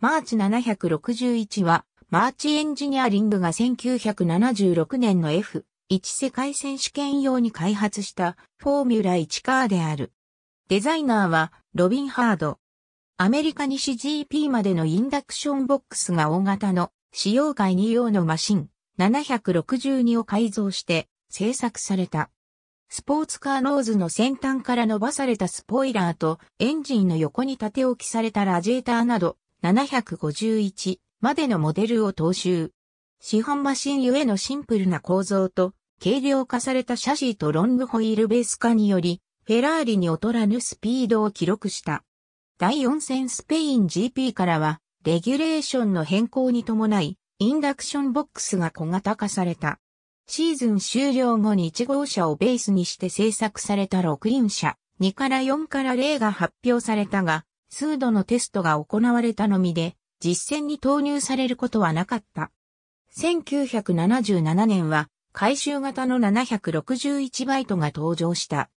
マーチ761は、マーチエンジニアリングが1976年の F1 世界選手権用に開発したフォーミュラ1カーである。デザイナーはロビン・ハード。アメリカ西 GP までのインダクションボックスが大型の使用外2用のマシン762を改造して製作された。スポーツカーノーズの先端から伸ばされたスポイラーとエンジンの横に縦置きされたラジエーターなど751までのモデルを踏襲。市販マシンゆえのシンプルな構造と軽量化されたシャシーとロングホイールベース化によりフェラーリに劣らぬスピードを記録した。第4戦スペイン GP からはレギュレーションの変更に伴いインダクションボックスが小型化された。シーズン終了後に1号車をベースにして製作された6輪車、2から4から0が発表されたが、数度のテストが行われたのみで、実戦に投入されることはなかった。1977年は、回収型の761バイトが登場した。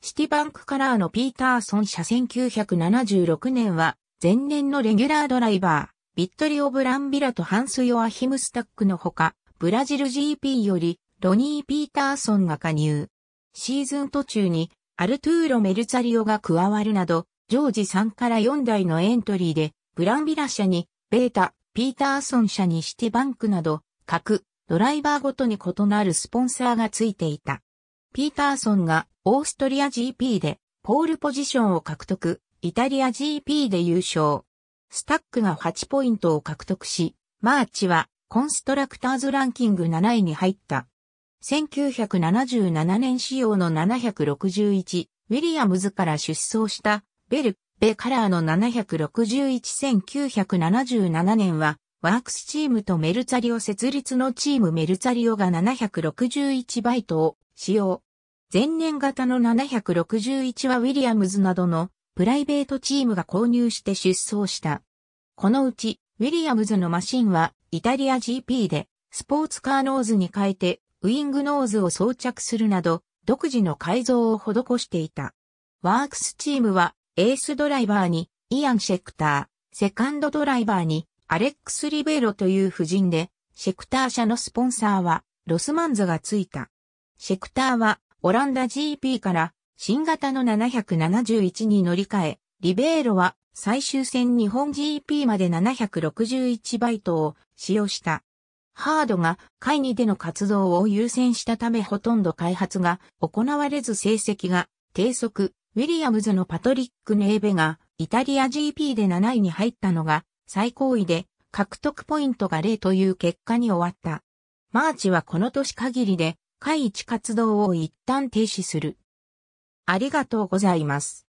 シティバンクカラーのピーターソン車1976年は、前年のレギュラードライバー、ビットリオ・ブランビラとハンス・ヨアヒムスタックのほか、ブラジル GP よりロニー・ピーターソンが加入。シーズン途中にアルトゥーロ・メルツァリオが加わるなど、常時3から4台のエントリーで、ブランビラ車に、ベータ、ピーターソン車にシティバンクなど、各ドライバーごとに異なるスポンサーがついていた。ピーターソンがオーストリア GP でポールポジションを獲得、イタリア GP で優勝。スタックが8ポイントを獲得し、マーチはコンストラクターズランキング7位に入った。1977年仕様の761、ウィリアムズから出走したベル、ベカラーの761-1977年は、ワークスチームとメルツァリオ設立のチームメルツァリオが761B を使用。前年型の761はウィリアムズなどのプライベートチームが購入して出走した。このうち、ウィリアムズのマシンはイタリア GP で、スポーツカーノーズに変えて、ウィングノーズを装着するなど、独自の改造を施していた。ワークスチームは、エースドライバーに、イアン・シェクター、セカンドドライバーに、アレックス・リベロという布陣で、シェクター車のスポンサーは、ロスマンズがついた。シェクターは、オランダ GP から、新型の771に乗り換え、リベーロは最終戦日本 GP まで761B を使用した。ハードが会議での活動を優先したためほとんど開発が行われず成績が低速、ウィリアムズのパトリック・ネーベがイタリア GP で7位に入ったのが最高位で獲得ポイントが0という結果に終わった。マーチはこの年限りで会一活動を一旦停止する。ありがとうございます。